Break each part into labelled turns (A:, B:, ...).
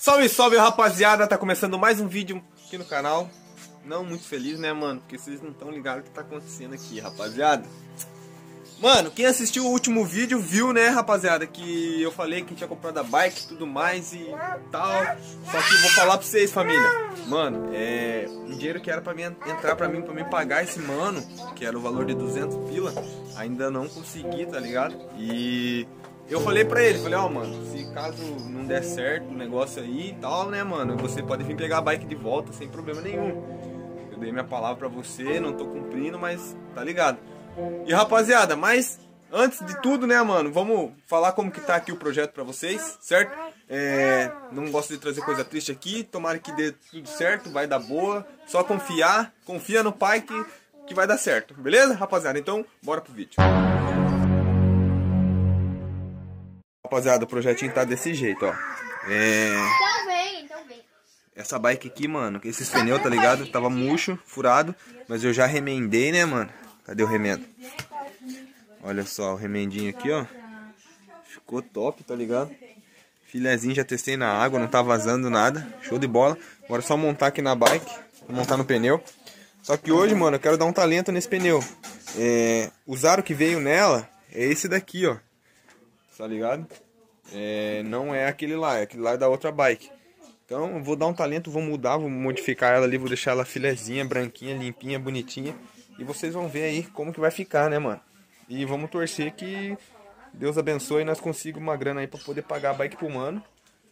A: Salve, salve, rapaziada! Tá começando mais um vídeo aqui no canal. Não muito feliz, né, mano? Porque vocês não estão ligados o que tá acontecendo aqui, rapaziada. Mano, quem assistiu o último vídeo viu, né, rapaziada, que eu falei que tinha comprado a bike e tudo mais e tal. Só que vou falar pra vocês, família. Mano, é um dinheiro que era pra mim entrar pra mim, pra mim pagar esse mano, que era o valor de 200 pila, ainda não consegui, tá ligado? E eu falei pra ele, falei, ó, oh, mano, se caso não der certo o negócio aí e tal, né, mano, você pode vir pegar a bike de volta sem problema nenhum. Eu dei minha palavra pra você, não tô cumprindo, mas tá ligado? E rapaziada, mas antes de tudo, né, mano, vamos falar como que tá aqui o projeto pra vocês, certo? É, não gosto de trazer coisa triste aqui, tomara que dê tudo certo, vai dar boa, só confiar, confia no pai que, que vai dar certo, beleza, rapaziada? Então, bora pro vídeo. Rapaziada, o projetinho tá desse jeito, ó. É...
B: Então vem, então vem.
A: Essa bike aqui, mano, esses pneus, tá ligado? Tava murcho, furado, mas eu já remendei, né, mano? Cadê o remendo? Olha só o remendinho aqui, ó. Ficou top, tá ligado? Filezinho já testei na água, não tá vazando nada. Show de bola. Agora é só montar aqui na bike, montar no pneu. Só que hoje, mano, eu quero dar um talento nesse pneu. É, o Zaro que veio nela é esse daqui, ó. Tá ligado? É, não é aquele lá, é aquele lá da outra bike. Então, vou dar um talento, vou mudar, vou modificar ela ali, vou deixar ela filezinha, branquinha, limpinha, bonitinha. E vocês vão ver aí como que vai ficar, né, mano? E vamos torcer que Deus abençoe e nós consigamos uma grana aí pra poder pagar a bike pro mano.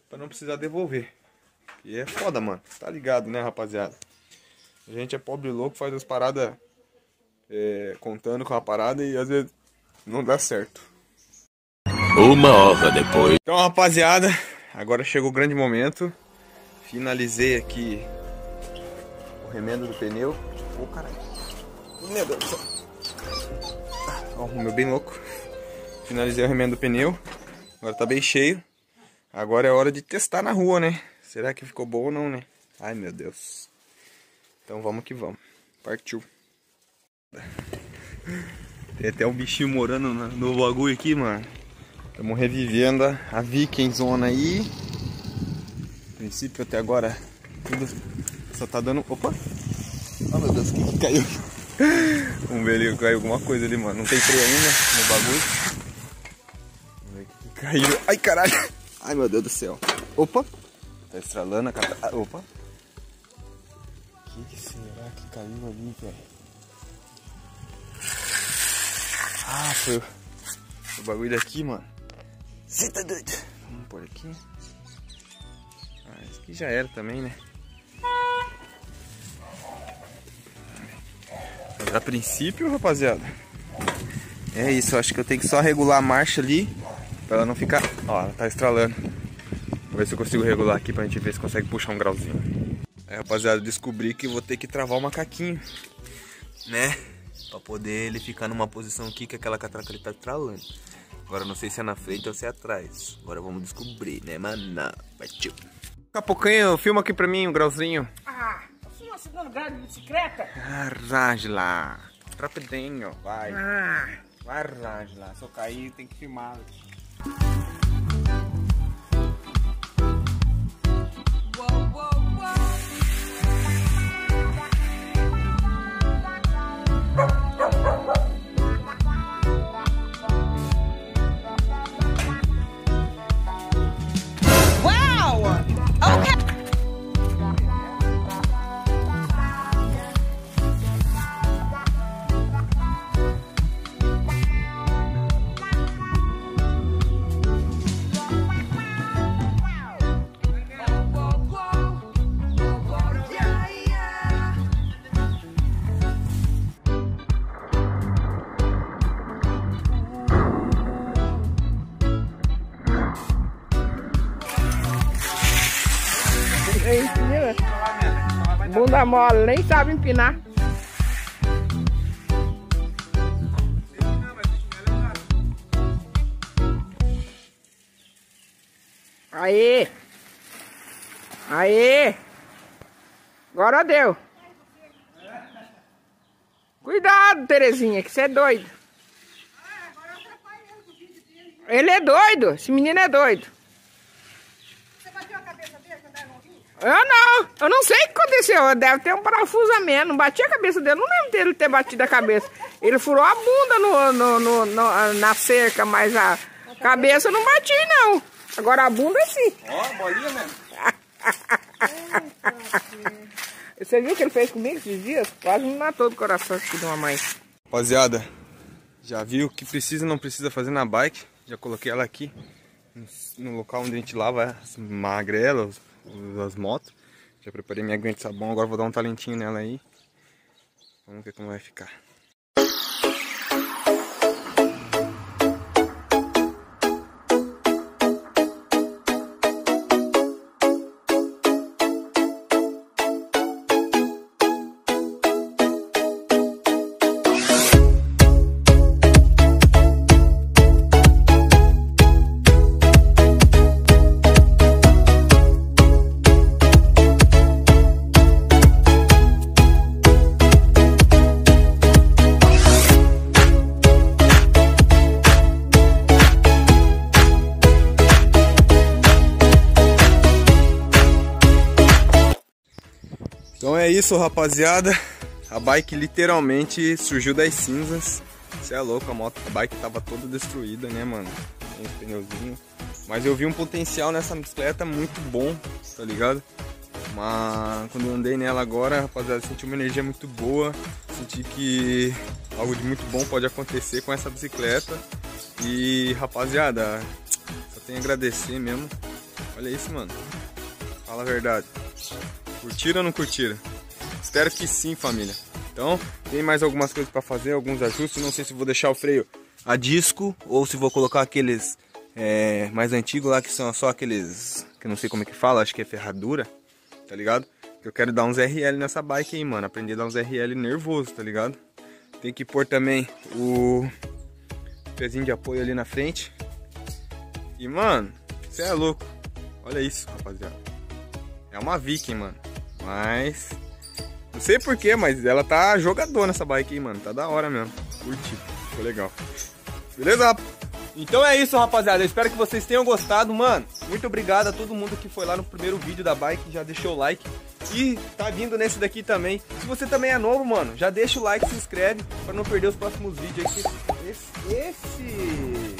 A: Pra não precisar devolver. E é foda, mano. Tá ligado, né, rapaziada? A gente é pobre louco, faz as paradas é, contando com a parada e às vezes não dá certo.
C: Uma hora depois.
A: Então, rapaziada, agora chegou o grande momento. Finalizei aqui o remendo do pneu. Ô, oh, caralho. Meu Deus do céu. Arrumei bem louco. Finalizei o remendo do pneu. Agora tá bem cheio. Agora é hora de testar na rua, né? Será que ficou bom ou não, né? Ai, meu Deus. Então vamos que vamos. Partiu. Tem até um bichinho morando no bagulho aqui, mano. Estamos revivendo a Viking Zona aí. No princípio até agora tudo só tá dando... Opa! Oh meu Deus, o que, que caiu? Vamos ver ali, caiu alguma coisa ali, mano. Não tem freio ainda no bagulho. Vamos ver o que caiu. Ai, caralho. Ai, meu Deus do céu. Opa. Tá estralando a cara. Ah, opa. O que, que será que caiu ali, velho? Ah, foi o bagulho daqui, mano. Você tá doido? Vamos por aqui. Ah, esse aqui já era também, né? Mas a princípio, rapaziada, é isso. Acho que eu tenho que só regular a marcha ali pra ela não ficar... Ó, ela tá estralando. Vou ver se eu consigo regular aqui pra gente ver se consegue puxar um grauzinho. É, rapaziada, descobri que vou ter que travar o macaquinho, né? Pra poder ele ficar numa posição aqui que aquela catraca ele tá estralando. Agora não sei se é na frente ou se é atrás. Agora vamos descobrir, né, mano? Partiu. Daqui a pouquinho, filma aqui pra mim um grauzinho.
D: Ah, filma segundo grau de bicicleta?
A: Ah, Rajla. Rapidinho, vai.
D: Ah,
A: Vai, Rajla. Se eu cair, tem que filmar.
D: Bunda mole, nem sabe empinar. Aí! Aí! Agora deu! Cuidado, Terezinha, que você é doido. Ele é doido, esse menino é doido.
B: Você bateu a cabeça dele?
D: Eu não, eu não sei o que aconteceu. Deve ter um parafuso a menos. Não bati a cabeça dele. Não lembro dele ter batido a cabeça. Ele furou a bunda no, no, no, no na cerca, mas a cabeça não bati, não. Agora a bunda sim.
A: Ó, bolinha mesmo.
D: Você viu o que ele fez comigo esses dias? Quase me matou do coração aqui de uma mãe.
A: Rapaziada, já viu o que precisa e não precisa fazer na bike. Já coloquei ela aqui no local onde a gente lava as magrelas, as motos. Já preparei minha aguinha de sabão, agora vou dar um talentinho nela aí. Vamos ver como vai ficar. Isso, rapaziada. A bike literalmente surgiu das cinzas. Você é louco, a moto, a bike tava toda destruída, né, mano? Tem os pneuzinhos. Mas eu vi um potencial nessa bicicleta muito bom, tá ligado? Mas quando eu andei nela agora, rapaziada, senti uma energia muito boa. Senti que algo de muito bom pode acontecer com essa bicicleta. E rapaziada, só tenho a agradecer mesmo. Olha isso, mano. Fala a verdade. Curtiram ou não curtiram? Espero que sim, família. Então, tem mais algumas coisas para fazer, alguns ajustes. Não sei se vou deixar o freio a disco ou se vou colocar aqueles é, mais antigos lá que são só aqueles que não sei como é que fala, acho que é ferradura, tá ligado? Eu quero dar uns RL nessa bike aí, mano. Aprender a dar uns RL nervoso, tá ligado? Tem que pôr também o pezinho de apoio ali na frente. E, mano, você é louco. Olha isso, rapaziada. É uma Viking, mano. Mas. Não sei porquê, mas ela tá jogadora essa bike aí, mano. Tá da hora mesmo. Curti. Ficou legal. Beleza? Então é isso, rapaziada. Eu espero que vocês tenham gostado, mano. Muito obrigado a todo mundo que foi lá no primeiro vídeo da bike, já deixou o like. E tá vindo nesse daqui também. Se você também é novo, mano, já deixa o like, se inscreve para não perder os próximos vídeos aí. Esse, esse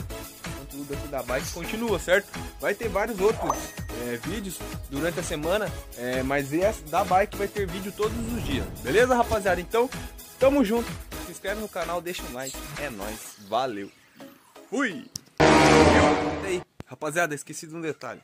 A: conteúdo aqui da bike continua, certo? Vai ter vários outros é, vídeos durante a semana, é, mas esse da bike vai ter vídeo todos os dias. Beleza, rapaziada? Então, tamo junto. Se inscreve no canal, deixa um like. É nóis. Valeu. Fui! Ei, rapaziada, esqueci de um detalhe.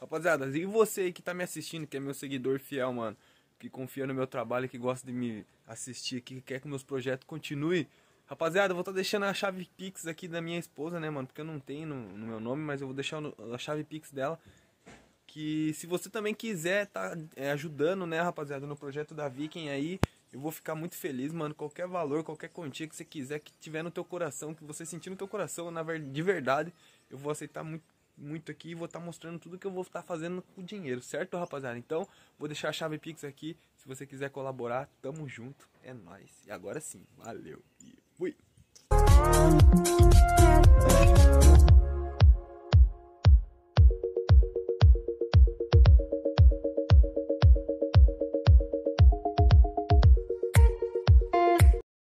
A: Rapaziada, e você aí que tá me assistindo, que é meu seguidor fiel, mano, que confia no meu trabalho, que gosta de me assistir, que quer que meus projetos continuem. Rapaziada, eu vou estar tá deixando a chave Pix aqui da minha esposa, né, mano? Porque eu não tenho no, no meu nome, mas eu vou deixar a chave Pix dela. Que se você também quiser tá é, ajudando, né, rapaziada, no projeto da Viking aí, eu vou ficar muito feliz, mano. Qualquer valor, qualquer quantia que você quiser, que tiver no teu coração, que você sentir no teu coração, na ver, de verdade, eu vou aceitar muito, muito aqui e vou estar tá mostrando tudo que eu vou estar tá fazendo com o dinheiro, certo, rapaziada? Então, vou deixar a chave Pix aqui. Se você quiser colaborar, tamo junto. É nóis. E agora sim, valeu e fui!